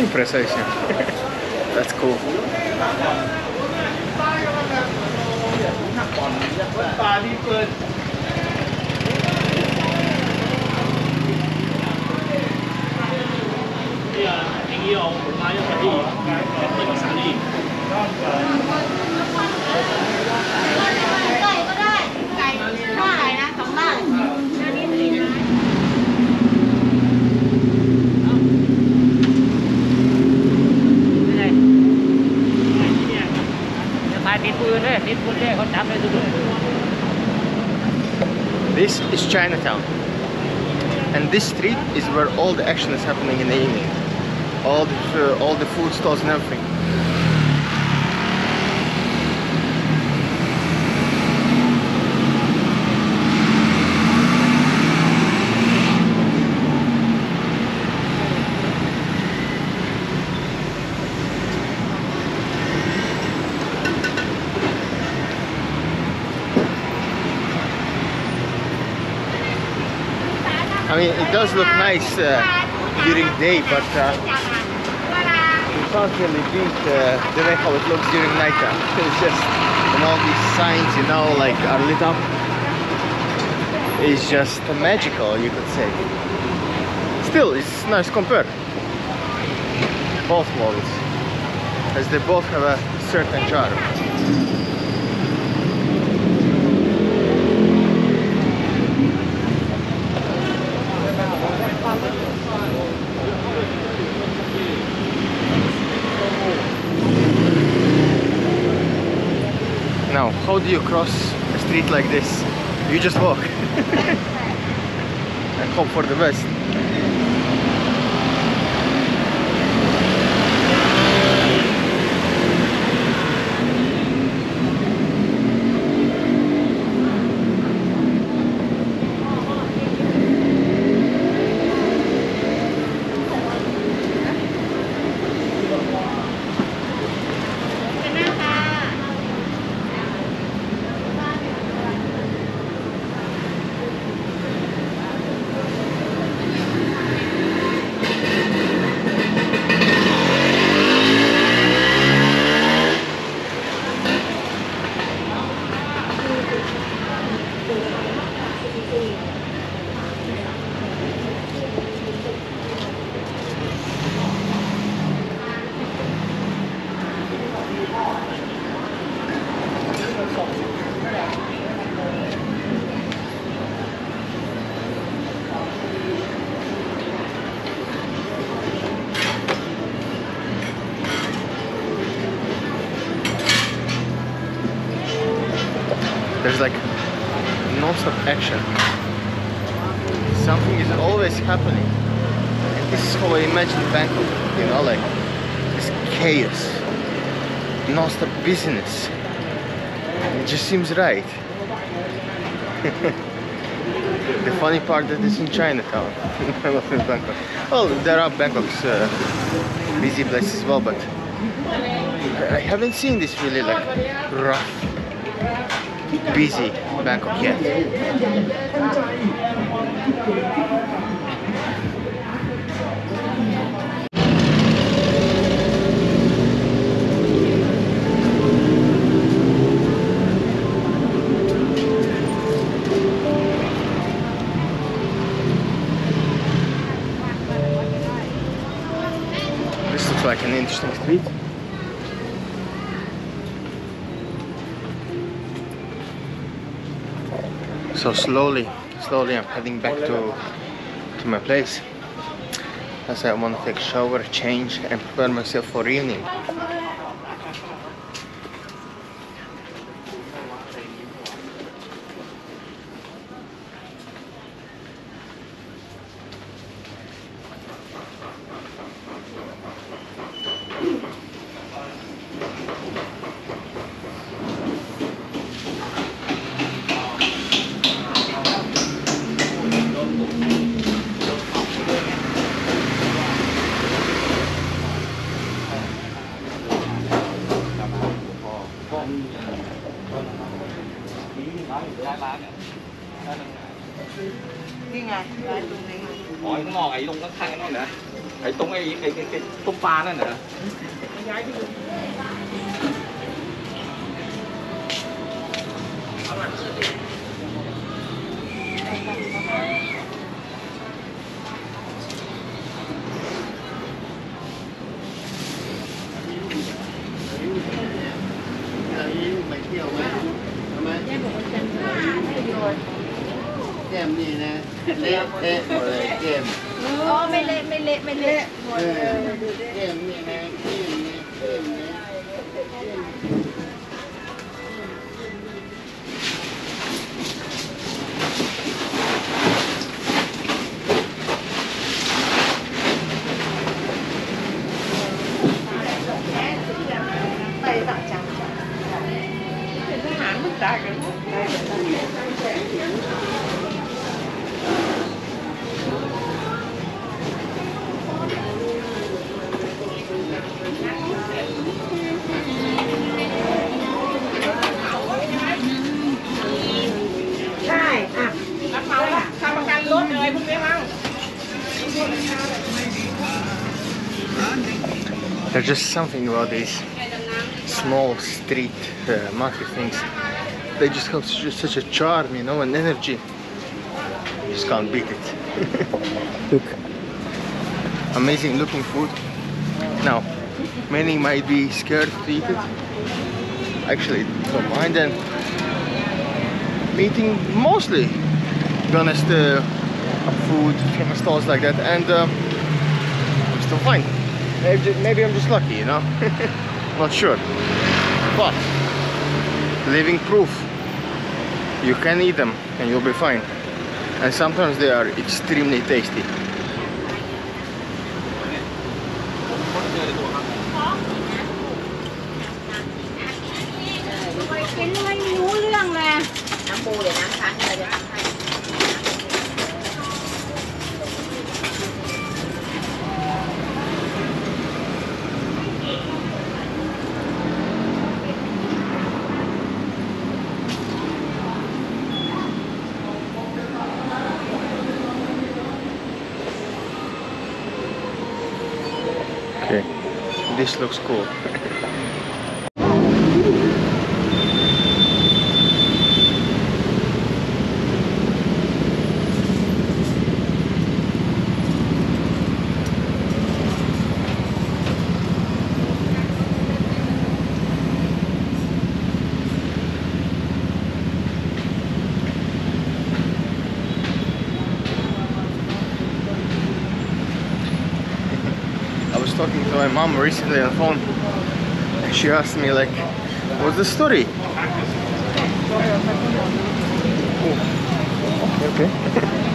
Impressation. That's cool. ป ายติดปืนเลยติดปืนเลยเขาจับเลยทุกคน This is Chinatown. And this street is where all the action is happening in the evening. All the, uh, all the food stalls and everything. Does look nice uh, during day, but uh, you can't really beat uh, the way how it looks during nighttime. It's just, and all these signs, you know, like are lit up. It's just magical, you could say. Still, it's nice compared. Both models, as they both have a certain charm. Now, how do you cross a street like this? You just walk and hope for the best. Like non-stop action. Something is always happening. And this is how I imagine Bangkok, you know, like this chaos, non-stop business. It just seems right. the funny part that it's in Chinatown. Well, there are Bangkok's uh, busy places as well, but I haven't seen this really like rough busy Bangkok yet. This looks like an interesting street. So slowly, slowly I'm heading back to to my place as I want to take a shower, change and prepare myself for evening. ร้านี่ไงร้านตรงนี้อ๋อข้างอไอ้ตรงข้างๆนั่นนะไอ้ตรงไอ้ไอ้ไอ้ตุ้มปลานั่นเหรอย้ายที่ดูยสุ เละเละหมดเลยเกมอ๋อไม่เละไม่เละไม่เละหมดเลยเกมนี่ไง There's just something about these small street uh, market things. They just have such, such a charm, you know, and energy. You Just can't beat it. Look, amazing looking food. Now, many might be scared to eat it. Actually, don't mind and I'm eating mostly, to be honest, uh, food from stalls like that, and um, I'm still fine. Maybe, maybe I'm just lucky, you know? Not sure. But, living proof, you can eat them and you'll be fine. And sometimes they are extremely tasty. This looks cool. Talking to my mom recently on the phone. and She asked me like, "What's the story?" Oh, okay.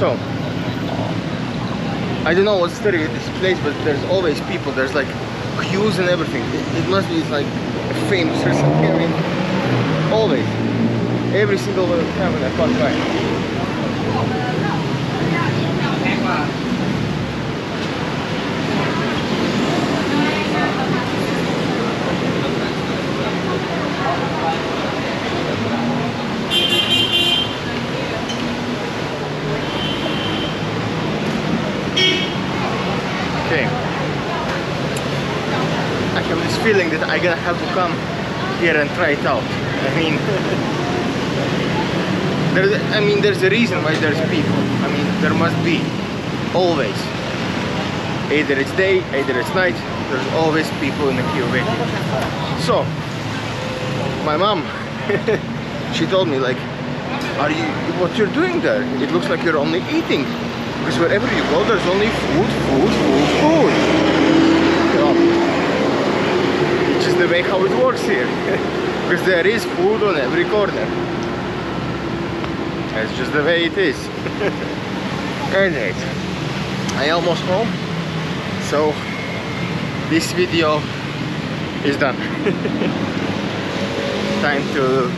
So, I don't know what's the story with this place, but there's always people. There's like queues and everything. It, it must be like famous or something. I mean, always. Every single time when I pass by. Okay. I have this feeling that I'm gonna have to come here and try it out. I mean, there's, I mean, there's a reason why there's people. I mean, there must be, always. Either it's day, either it's night. There's always people in the queue waiting. So, my mom, she told me like, are you, what you're doing there? It looks like you're only eating. Because wherever you go, there's only food, food, food, food. Yeah. It's just the way how it works here. because there is food on every corner. That's just the way it is. Anyways, I almost home. So this video is done. Time to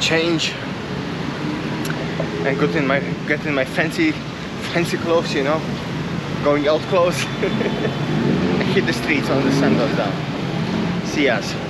change and getting my getting my fancy fancy clothes, you know, going out clothes. I hit the streets on the sun goes down. Us.